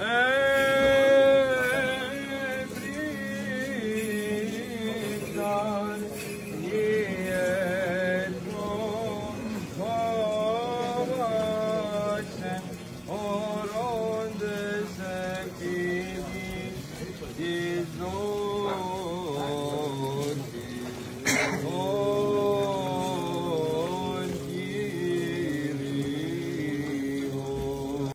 Hey! Jesus.